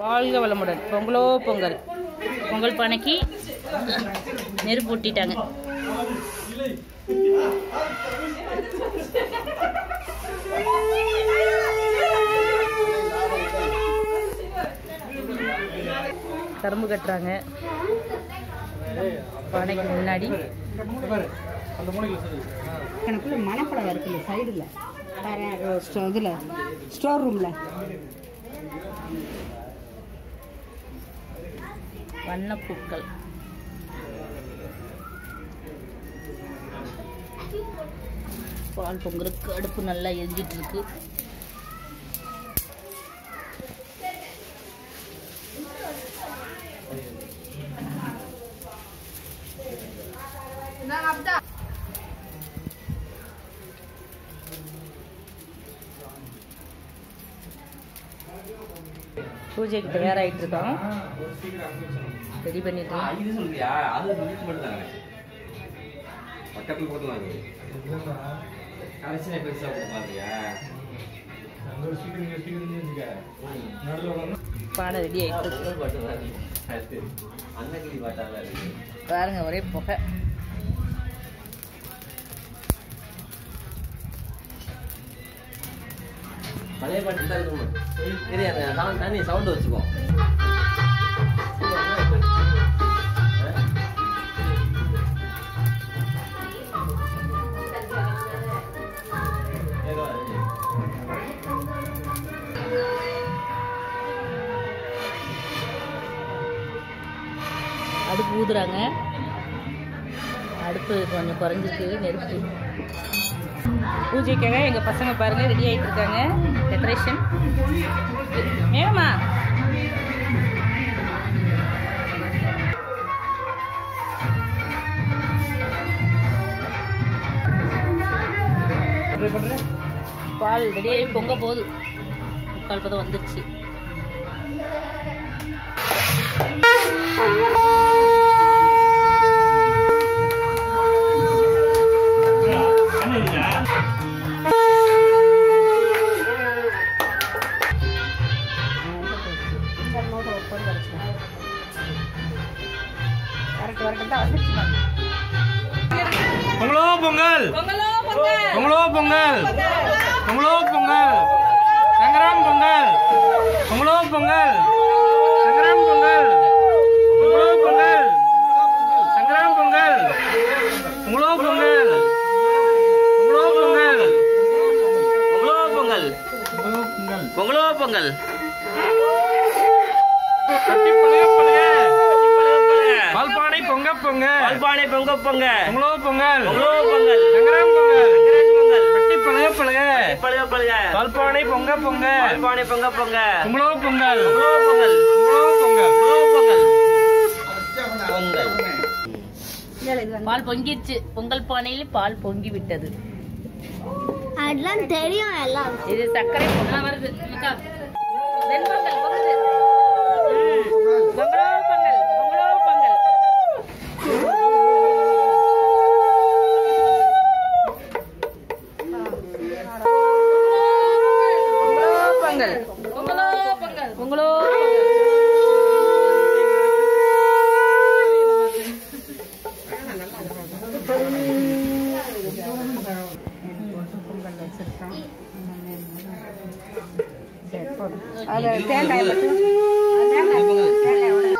வாழ்க வளமுடன். பொங்கலோ பொங்கல். பொங்கல் பானைக்கு நெருப்பு ஊட்டிட்டாங்க. கரும்பு கட்டுறாங்க. பானைக்கு முன்னாடி. எனக்குள்ள மனப்படம் இருக்குல்ல சைடில் இதில். ஸ்டோர் ரூமில். வண்ணப்பூக்கள் பால் பொங்கலுக்கு அடுப்பு நல்லா எரிஞ்சிட்டு இருக்கு பூஜைக்கு தயாராகிட்டு இருக்கோம் ரெடி பண்ணிட்டு. பானை ரெடி இருக்கு. பாருங்க ஒரே புகை. பழைய பாட்டு தான் இருக்கும். தெரியாது நான் தண்ணி சவுண்ட் வச்சுக்கோ அடுப்பு ஊதுறாங்க. அடுப்பு கொஞ்சம் குறைஞ்சிருக்கு நெருப்பு. பூஜைக்காக எங்கள் பசங்க பாருங்க ரெடி ஆகிட்டு இருக்காங்க டெக்கரேஷன் மேகமா பால் ரெடியாகி பொங்க போகுது. முக்கால் பதம் வந்துருச்சு. வரைக்கும் தான் வந்துருச்சு பொங்கலோ பொங்கல் பொங்கலோ பொங்கல் பொங்கலோ பொங்கல் சங்கராம் பொங்கல் பொங்கலோ பொங்கல் சங்கராம் பொங்கல் பொங்கலோ பொங்கல் சங்கராம் பொங்கல் பொங்கலோ பொங்கல் பொங்கலோ பொங்கல் பொங்கலோ பொங்கல் பொங்கலோ பொங்கல் பழைய பழைய பழைய பழைய. பால்பானை பொங்க பொங்க. பால்பானை பொங்க பொங்க. பொங்கலோ பொங்கல். பொங்கலோ பொங்கல். சங்கராம் பொங்கல். பொங்கல். கட்டி பழைய பழைய பழைய பழைய பால்பானை பொங்க பொங்க. பால்பானை பொங்க பொங்க. பொங்கலோ பொங்கல். பொங்கலோ பொங்கல். பொங்கலோ பொங்கல். பொங்கலோ பொங்கல். பொங்கல் பால் பொங்கிருச்சு பொங்கல் பானையில் பால் பொங்கி விட்டது அதெல்லாம் தெரியும் எல்லாம். இது சர்க்கரை பொங்கல் வருது. வெண்பொங்கல் பொங்குது ம். பொங்கலோ பொங்கல் பொங்கலோ பொங்கல் பொங்கலோ பொங்கல் பொங்கலோ பொங்கல் பொங்கலோ சரி போதும் அது தேங்காய் மட்டும் செஞ்சோம்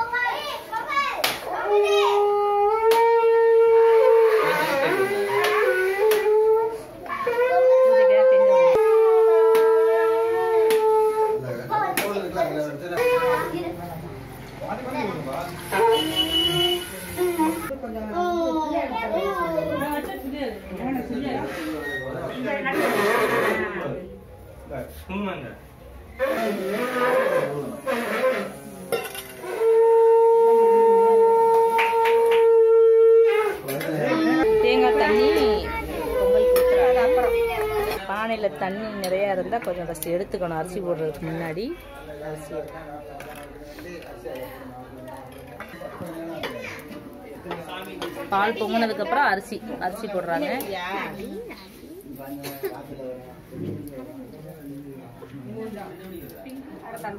உண்மைங்க தேங்காய் தண்ணி பொங்கல் அப்புறம் பானையில் தண்ணி நிறையா இருந்தால் கொஞ்சம் ஃபஸ்ட்டு எடுத்துக்கணும். அரிசி போடுறதுக்கு முன்னாடி. அரிசி பால் பொங்கினதுக்கப்புறம் அரிசி அரிசி போடுறாங்க. Tăng.